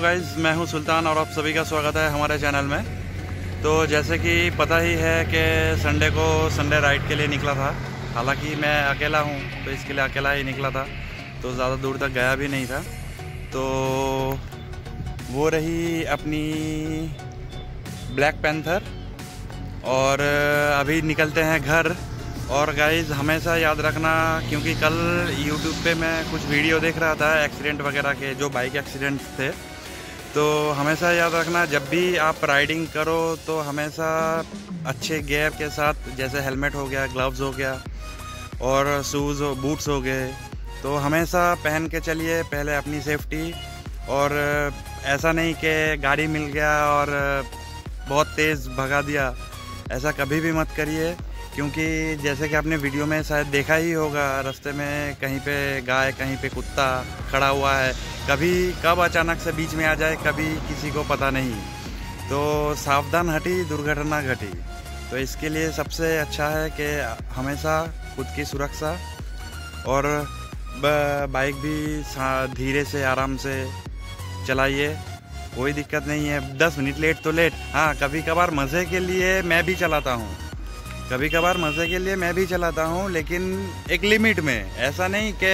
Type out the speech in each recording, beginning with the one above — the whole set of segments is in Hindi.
गाइस मैं हूँ सुल्तान और आप सभी का स्वागत है हमारे चैनल में। तो जैसे कि पता ही है कि संडे को संडे राइड के लिए निकला था। हालाँकि मैं अकेला हूँ तो इसके लिए अकेला ही निकला था। तो ज़्यादा दूर तक गया भी नहीं था। तो वो रही अपनी ब्लैक पैंथर और अभी निकलते हैं घर। और गाइज़ हमेशा याद रखना, क्योंकि कल यूट्यूब पे मैं कुछ वीडियो देख रहा था एक्सीडेंट वगैरह के, जो बाइक एक्सीडेंट थे। तो हमेशा याद रखना, जब भी आप राइडिंग करो तो हमेशा अच्छे गेयर के साथ, जैसे हेलमेट हो गया ग्लव्स हो गया, और शूज़ बूट्स हो गए तो हमेशा पहन के चलिए, पहले अपनी सेफ्टी और ऐसा नहीं कि गाड़ी मिल गया और बहुत तेज़ भगा दिया, ऐसा कभी भी मत करिए। क्योंकि जैसे कि आपने वीडियो में शायद देखा ही होगा, रास्ते में कहीं पे गाय, कहीं पे कुत्ता खड़ा हुआ है। कभी कब अचानक से बीच में आ जाए, कभी किसी को पता नहीं। तो सावधान हटी, दुर्घटना घटी। तो इसके लिए सबसे अच्छा है कि हमेशा खुद की सुरक्षा और बाइक भी धीरे से, आराम से चलाइए। कोई दिक्कत नहीं है। दस मिनट लेट तो लेट। हाँ कभी कभार मज़े के लिए मैं भी चलाता हूँ। कभी कभार मज़े के लिए मैं भी चलाता हूँ, लेकिन एक लिमिट में। ऐसा नहीं कि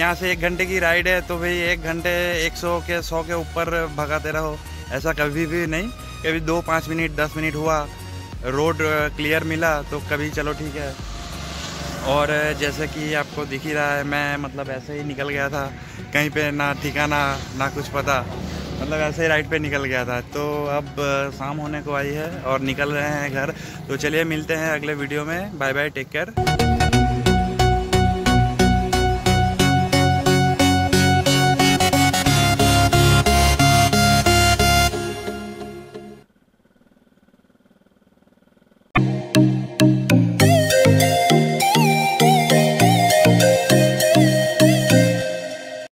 यहाँ से एक घंटे की राइड है तो भाई एक घंटे एक सौ के सौ के ऊपर भगाते रहो। ऐसा कभी भी नहीं। कभी दो, पाँच मिनट, दस मिनट हुआ, रोड क्लियर मिला तो कभी चलो ठीक है। और जैसे कि आपको दिख ही रहा है, मैं मतलब ऐसे ही निकल गया था। कहीं पे ना ठिकाना, ना कुछ पता। मतलब ऐसे ही राइड पे निकल गया था। तो अब शाम होने को आई है और निकल रहे हैं घर। तो चलिए मिलते हैं अगले वीडियो में। Bye bye take care